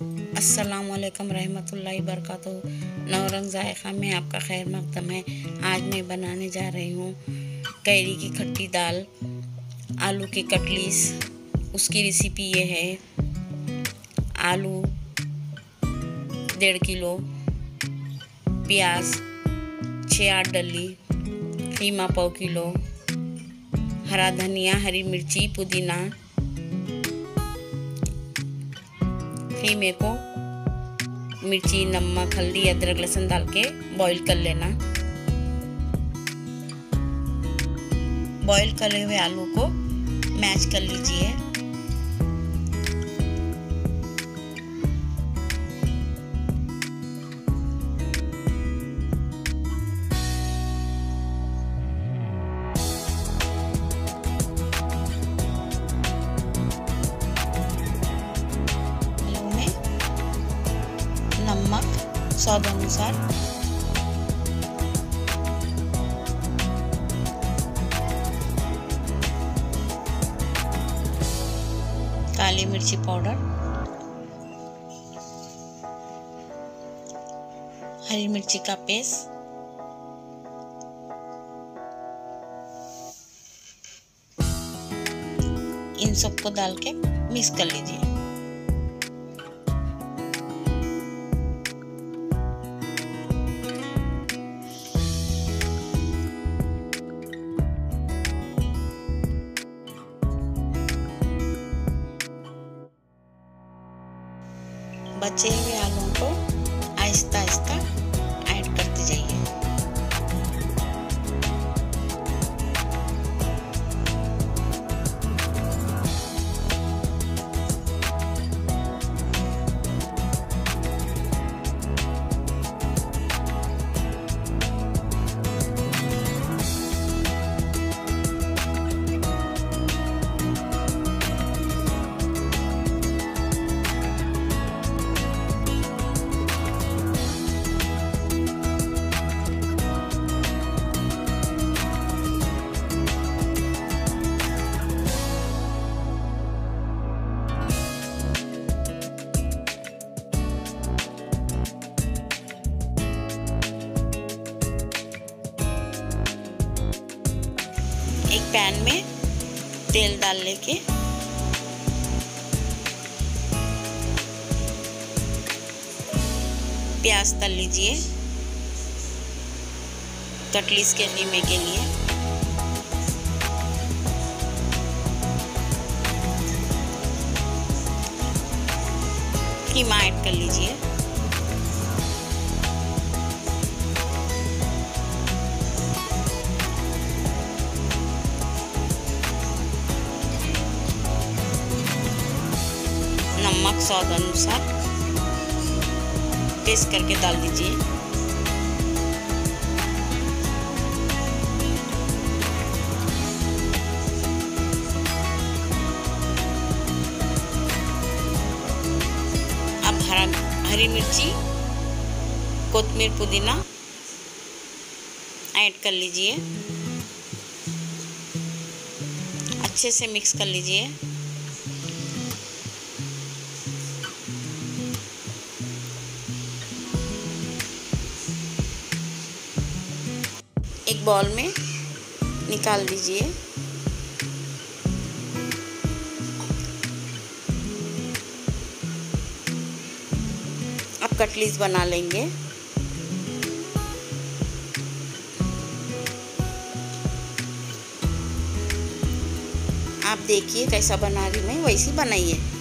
असलकम रहमतुल्लाहि बरकत नौरंग जायक़ा में आपका खैर मकदम है। आज मैं बनाने जा रही हूँ कैरी की खट्टी दाल, आलू की कटलीस। उसकी रेसिपी ये है, आलू डेढ़ किलो, प्याज छः आठ डली, कीमा पाव किलो, हरा धनिया, हरी मिर्ची, पुदीना खीमे को मिर्ची, नमक, हल्दी, अदरक, लहसुन डाल के बॉईल कर लेना। बॉईल करे हुए आलू को मैश कर लीजिए। स्वाद अनुसार काली मिर्ची पाउडर। हरी मिर्ची का पेस्ट। इन सबको डाल के मिक्स कर लीजिए। बचे हुए आलू को पैन में तेल डाल लेके। प्याज तल लीजिए। कटलीस के नीमे के लिए। कीमा ऐड कर लीजिए। स्वाद अनुसार टेस्ट करके डाल दीजिए। अब हरा, हरी मिर्ची कोतमीर पुदीना ऐड कर लीजिए। अच्छे से मिक्स कर लीजिए। बॉल में निकाल दीजिए। अब कटलीस बना लेंगे। आप देखिए कैसा बना रही मैं, वैसी बनाइए।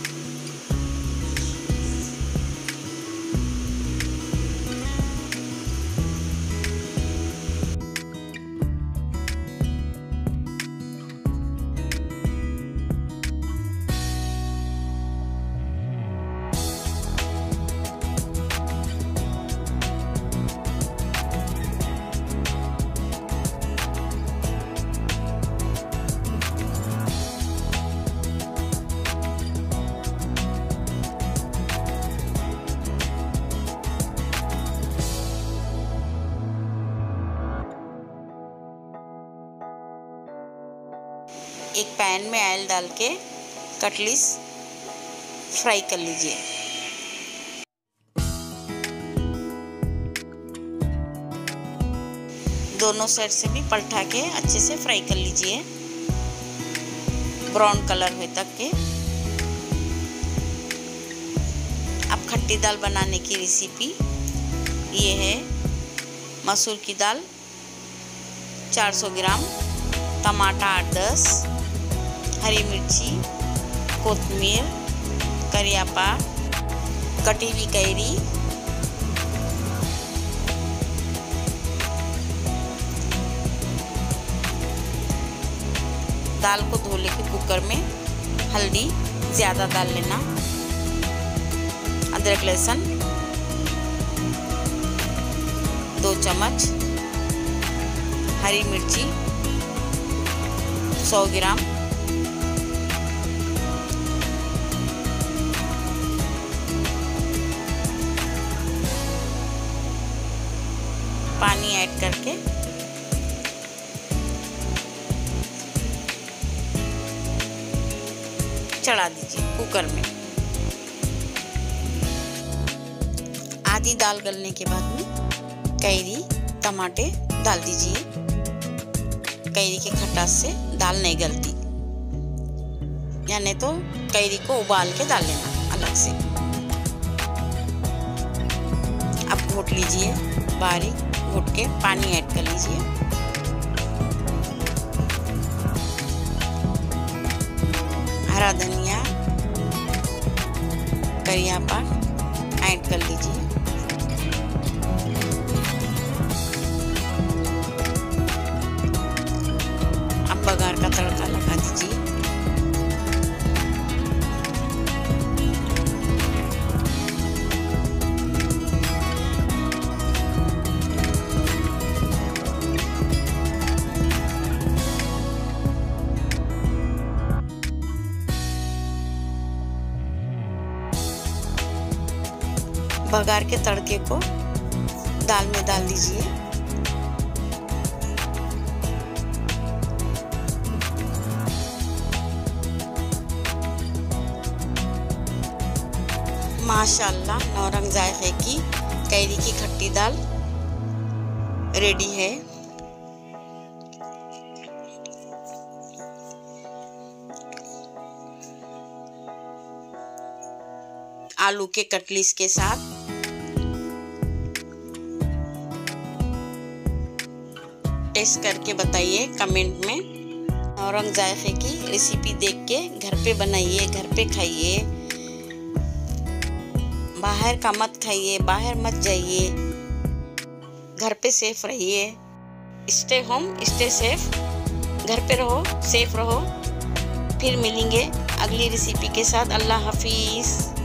एक पैन में ऑयल डाल के कटलिस फ्राई कर लीजिए। दोनों साइड से भी पलटा के अच्छे से फ्राई कर लीजिए। ब्राउन कलर हुए तक के। अब खट्टी दाल बनाने की रेसिपी ये है। मसूर की दाल 400 ग्राम, टमाटर आठ, दस। हरी मिर्ची कोतमीर करियापा कटी हुई कैरी, दाल को धो लेके कुकर में हल्दी ज़्यादा डाल लेना, अदरक लहसुन, दो चम्मच, हरी मिर्ची 100 ग्राम कुकर में। आधी दाल गलने के बाद में कैरी, टमाटे डाल दीजिए। कैरी के खटास से दाल नहीं गलती। या नहीं तो कैरी को उबाल के डाल लेना अलग से। अब घोट लीजिए, बारीक घोट के पानी ऐड कर लीजिए। हरा धनिया करियापा ऐड कर लीजिए। बघार के तड़के को दाल में डाल दीजिए। माशाल्लाह नौरंग जायके की कैरी की खट्टी दाल रेडी है। आलू के कटलीस के साथ टेस्ट करके बताइए कमेंट में औरंग जायफे की रेसिपी देख के घर पे बनाइए, घर पे खाइए। बाहर का मत खाइए, बाहर मत जाइए। घर पे सेफ़ रहिए। स्टे होम स्टे सेफ़ घर पे रहो सेफ़ रहो। फिर मिलेंगे अगली रेसिपी के साथ। अल्लाह हाफिज़।